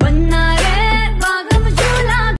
温暖。